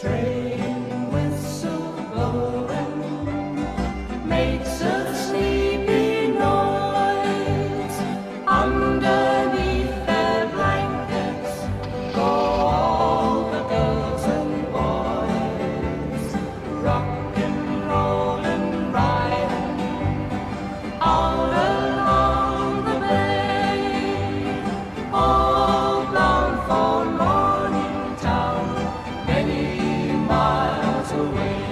train whistle blowing makes a miles away.